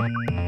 Bye.